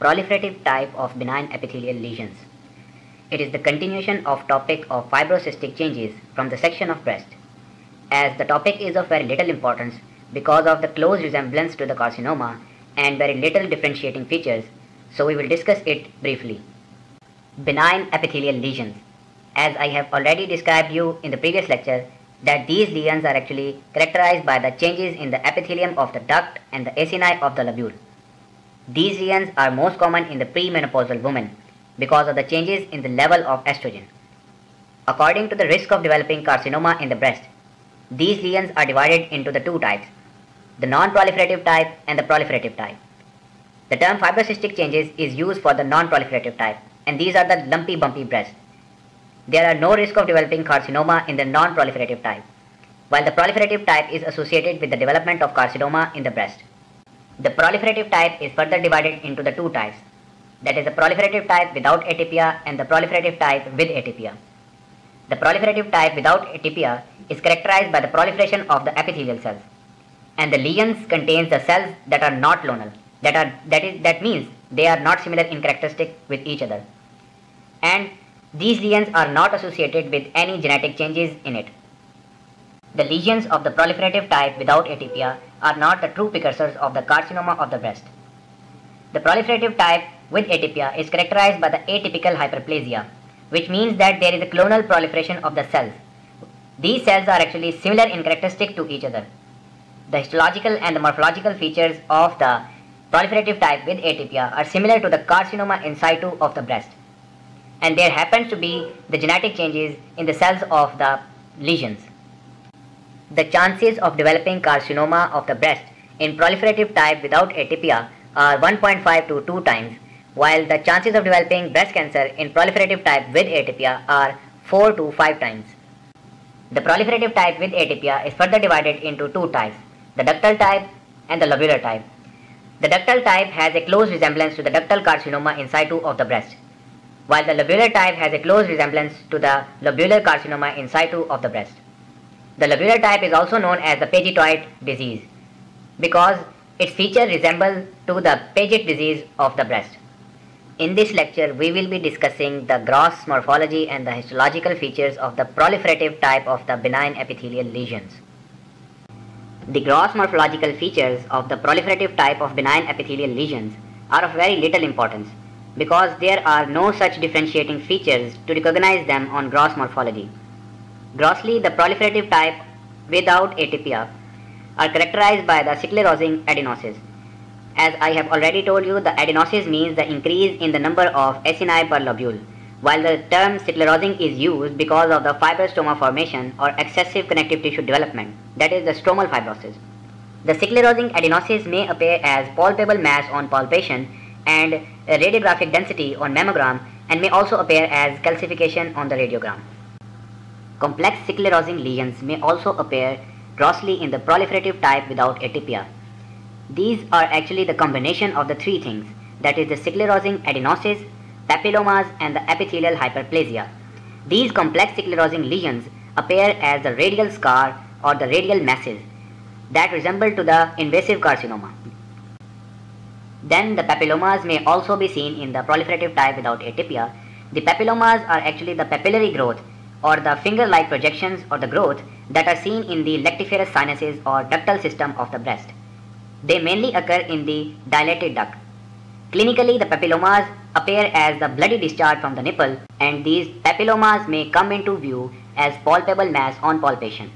proliferative type of benign epithelial lesions. It is the continuation of topic of fibrocystic changes from the section of breast. As the topic is of very little importance because of the close resemblance to the carcinoma and very little differentiating features, so we will discuss it briefly. Benign epithelial lesions. As I have already described you in the previous lecture, that these lesions are actually characterized by the changes in the epithelium of the duct and the acini of the lobule. These lesions are most common in the premenopausal woman because of the changes in the level of estrogen. According to the risk of developing carcinoma in the breast, these lesions are divided into the two types, the non-proliferative type and the proliferative type. The term fibrocystic changes is used for the non-proliferative type and these are the lumpy bumpy breasts. There are no risk of developing carcinoma in the non-proliferative type, while the proliferative type is associated with the development of carcinoma in the breast. The proliferative type is further divided into the two types, that is the proliferative type without atypia and the proliferative type with atypia. The proliferative type without atypia is characterized by the proliferation of the epithelial cells, and the lesions contains the cells that are not clonal, that are that is that means they are not similar in characteristic with each other, and these lesions are not associated with any genetic changes in it. The lesions of the proliferative type without atypia are not the true precursors of the carcinoma of the breast. The proliferative type with atypia is characterized by the atypical hyperplasia, which means that there is a clonal proliferation of the cells. These cells are actually similar in characteristic to each other. The histological and the morphological features of the proliferative type with atypia are similar to the carcinoma in situ of the breast and there happens to be the genetic changes in the cells of the lesions. The chances of developing carcinoma of the breast in proliferative type without atypia are 1.5 to 2 times, while the chances of developing breast cancer in proliferative type with atypia are 4 to 5 times. The proliferative type with atypia is further divided into two types, the ductal type and the lobular type. The ductal type has a close resemblance to the ductal carcinoma in situ of the breast while the lobular type has a close resemblance to the lobular carcinoma in situ of the breast. The lobular type is also known as the Paget-White disease because its features resemble to the Paget disease of the breast. In this lecture, we will be discussing the gross morphology and the histological features of the proliferative type of the benign epithelial lesions. The gross morphological features of the proliferative type of benign epithelial lesions are of very little importance because there are no such differentiating features to recognize them on gross morphology. Grossly, the proliferative type without atypia are characterized by the sclerosing adenosis. As I have already told you, the adenosis means the increase in the number of acini per lobule, while the term sclerosing is used because of the fibrostroma formation or excessive connective tissue development, that is the stromal fibrosis. The sclerosing adenosis may appear as palpable mass on palpation and radiographic density on mammogram and may also appear as calcification on the radiogram. Complex sclerosing lesions may also appear grossly in the proliferative type without atypia. These are actually the combination of the three things, that is the sclerosing adenosis, papillomas and the epithelial hyperplasia. These complex sclerosing lesions appear as the radial scar or the radial masses that resemble to the invasive carcinoma. Then the papillomas may also be seen in the proliferative type without atypia. The papillomas are actually the papillary growth or the finger-like projections or the growth that are seen in the lactiferous sinuses or ductal system of the breast. They mainly occur in the dilated duct. Clinically, the papillomas appear as the bloody discharge from the nipple and these papillomas may come into view as palpable mass on palpation.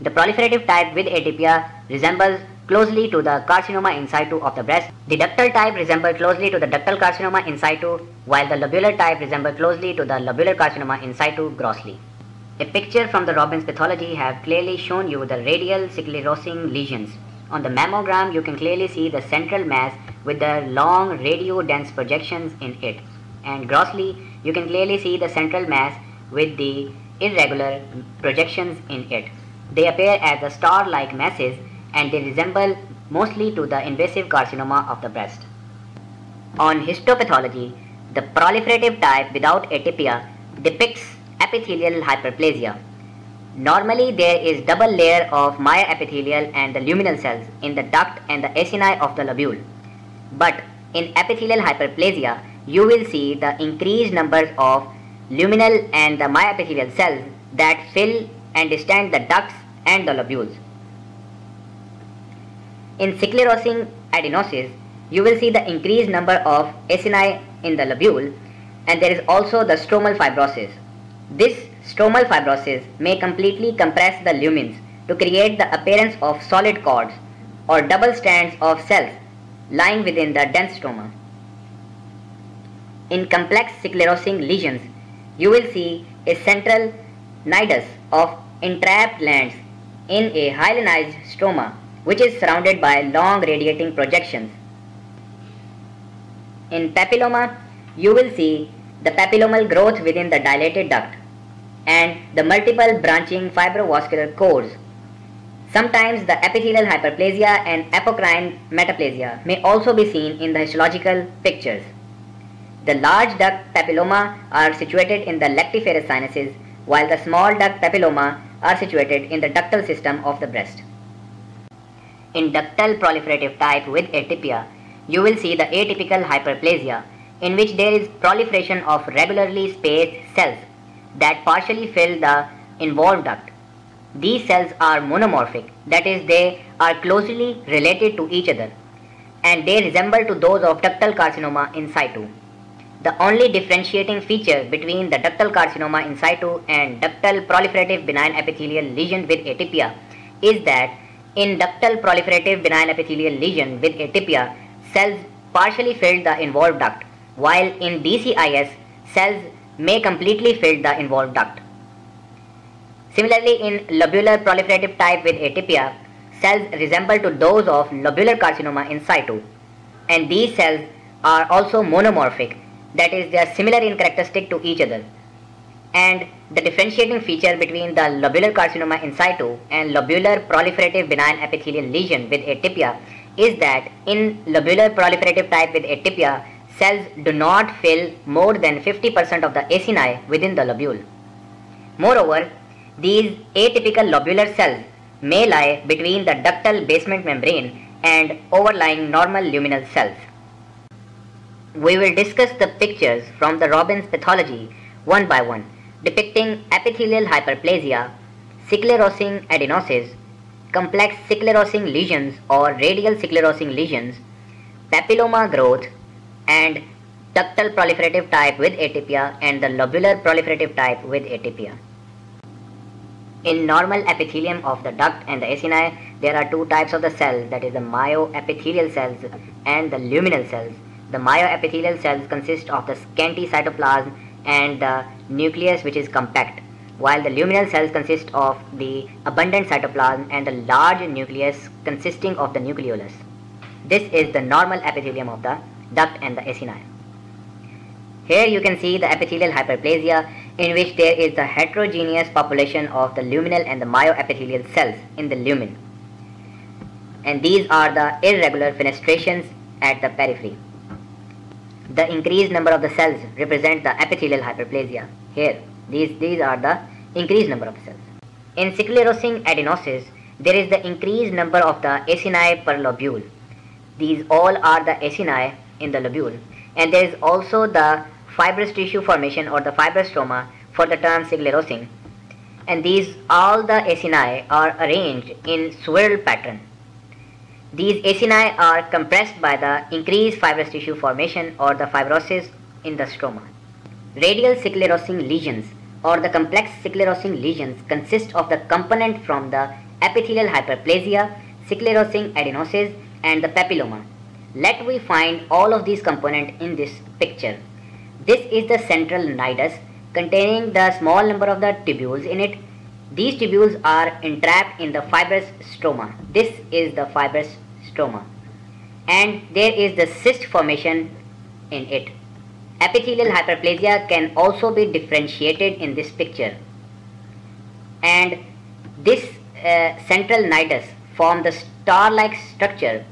The proliferative type with atypia resembles closely to the carcinoma in situ of the breast. The ductal type resembles closely to the ductal carcinoma in situ, while the lobular type resembles closely to the lobular carcinoma in situ grossly. A picture from the Robbins pathology have clearly shown you the radial sclerosing lesions. On the mammogram, you can clearly see the central mass with the long radio-dense projections in it. And grossly, you can clearly see the central mass with the irregular projections in it. They appear as the star-like masses and they resemble mostly to the invasive carcinoma of the breast. On histopathology, the proliferative type without atypia depicts epithelial hyperplasia. Normally there is double layer of myoepithelial and the luminal cells in the duct and the acini of the lobule. But In epithelial hyperplasia, you will see the increased numbers of luminal and the myoepithelial cells that fill and distend the ducts and the lobules. In sclerosing adenosis, you will see the increased number of acini in the lobule and there is also the stromal fibrosis. This stromal fibrosis may completely compress the lumens to create the appearance of solid cords or double strands of cells lying within the dense stroma. In complex sclerosing lesions, you will see a central nidus of entrapped glands in a hyalinized stroma which is surrounded by long radiating projections. In papilloma, you will see the papillomal growth within the dilated duct and the multiple branching fibrovascular cores. Sometimes the epithelial hyperplasia and apocrine metaplasia may also be seen in the histological pictures. The large duct papilloma are situated in the lactiferous sinuses while the small duct papilloma are situated in the ductal system of the breast. In ductal proliferative type with atypia, you will see the atypical hyperplasia in which there is proliferation of regularly spaced cells that partially fill the involved duct. These cells are monomorphic, that is they are closely related to each other and they resemble to those of ductal carcinoma in situ. The only differentiating feature between the ductal carcinoma in situ and ductal proliferative benign epithelial lesion with atypia is that in ductal proliferative benign epithelial lesion with atypia, cells partially filled the involved duct, while in DCIS, cells may completely fill the involved duct. Similarly, in lobular proliferative type with atypia, cells resemble to those of lobular carcinoma in situ, and these cells are also monomorphic, that is, they are similar in characteristic to each other and the differentiating feature between the lobular carcinoma in situ and lobular proliferative benign epithelial lesion with atypia is that in lobular proliferative type with atypia, cells do not fill more than 50% of the acini within the lobule. Moreover, these atypical lobular cells may lie between the ductal basement membrane and overlying normal luminal cells. We will discuss the pictures from the Robbins pathology one by one depicting epithelial hyperplasia, sclerosing adenosis, complex sclerosing lesions or radial sclerosing lesions, papilloma growth, and ductal proliferative type with atypia and the lobular proliferative type with atypia. In normal epithelium of the duct and the acini, there are two types of the cell that is the myoepithelial cells and the luminal cells. The myoepithelial cells consist of the scanty cytoplasm and the nucleus which is compact while the luminal cells consist of the abundant cytoplasm and the large nucleus consisting of the nucleolus. This is the normal epithelium of the duct and the acini. Here you can see the epithelial hyperplasia in which there is the heterogeneous population of the luminal and the myoepithelial cells in the lumen. And these are the irregular fenestrations at the periphery. The increased number of the cells represent the epithelial hyperplasia. Here, these, these are the increased number of cells. In sclerosing adenosis, there is the increased number of the acini per lobule. These all are the acini in the lobule. And there is also the fibrous tissue formation or the fibrostroma for the term sclerosing. And these all the acini are arranged in swirl pattern. These acini are compressed by the increased fibrous tissue formation or the fibrosis in the stroma. Radial sclerosing lesions or the complex sclerosing lesions consist of the component from the epithelial hyperplasia, sclerosing adenosis and the papilloma. Let we find all of these components in this picture. This is the central nidus containing the small number of the tubules in it these tubules are entrapped in the fibrous stroma. This is the fibrous stroma. And there is the cyst formation in it. Epithelial hyperplasia can also be differentiated in this picture. And this uh, central nidus form the star-like structure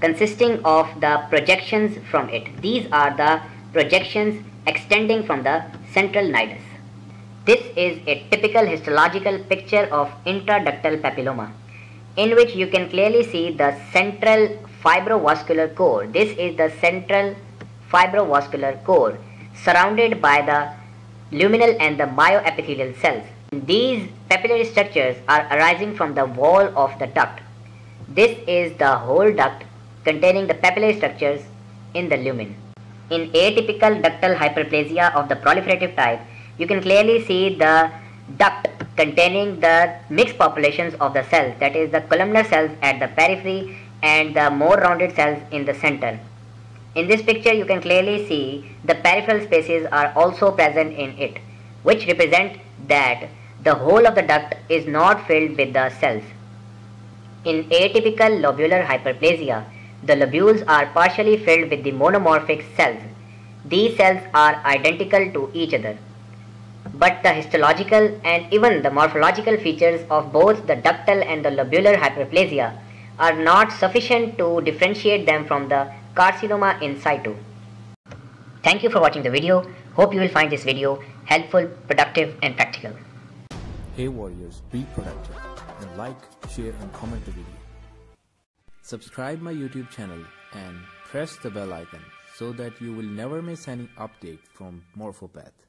consisting of the projections from it. These are the projections extending from the central nidus. This is a typical histological picture of intraductal papilloma in which you can clearly see the central fibrovascular core. This is the central fibrovascular core surrounded by the luminal and the myoepithelial cells. These papillary structures are arising from the wall of the duct. This is the whole duct containing the papillary structures in the lumen. In atypical ductal hyperplasia of the proliferative type, you can clearly see the duct containing the mixed populations of the cells that is the columnar cells at the periphery and the more rounded cells in the center. In this picture you can clearly see the peripheral spaces are also present in it which represent that the whole of the duct is not filled with the cells. In atypical lobular hyperplasia, the lobules are partially filled with the monomorphic cells. These cells are identical to each other. But the histological and even the morphological features of both the ductal and the lobular hyperplasia are not sufficient to differentiate them from the carcinoma in situ. Thank you for watching the video. Hope you will find this video helpful, productive and practical. Hey warriors, be productive and like, share and comment the video. Subscribe my YouTube channel and press the bell icon so that you will never miss any update from Morphopath.